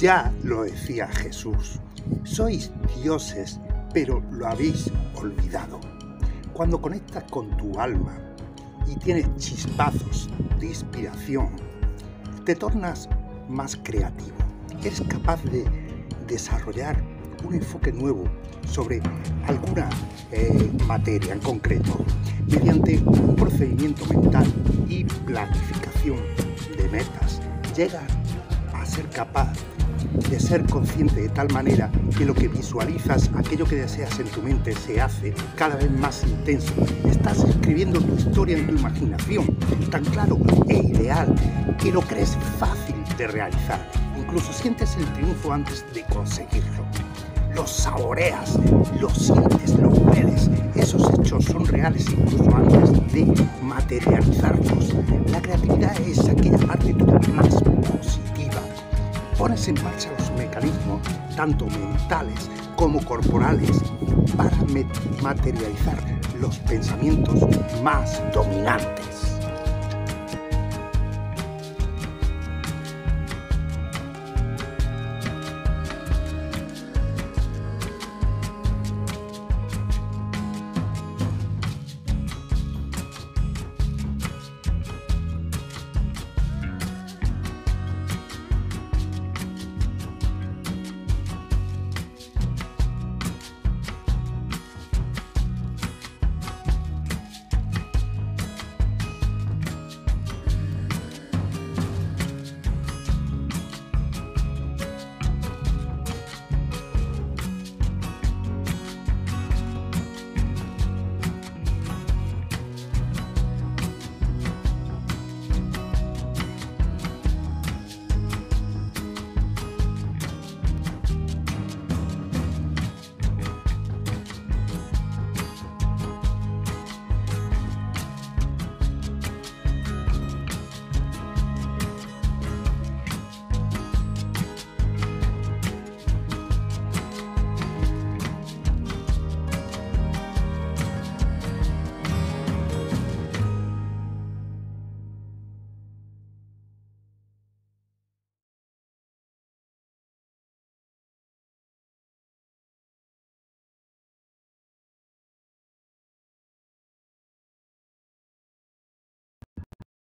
Ya lo decía Jesús, sois dioses, pero lo habéis olvidado. Cuando conectas con tu alma y tienes chispazos de inspiración, te tornas más creativo. Eres capaz de desarrollar un enfoque nuevo sobre alguna eh, materia en concreto mediante un procedimiento mental y planificación de metas. Llega a ser capaz de ser consciente de tal manera que lo que visualizas, aquello que deseas en tu mente, se hace cada vez más intenso. Estás escribiendo tu historia en tu imaginación, tan claro e ideal que lo crees fácil de realizar. Incluso sientes el triunfo antes de conseguirlo. Lo saboreas, lo sientes, lo hueles. Esos hechos son reales incluso antes de materializarlos. La creatividad es aquella parte tuya más positiva pones en marcha los mecanismos, tanto mentales como corporales, para materializar los pensamientos más dominantes.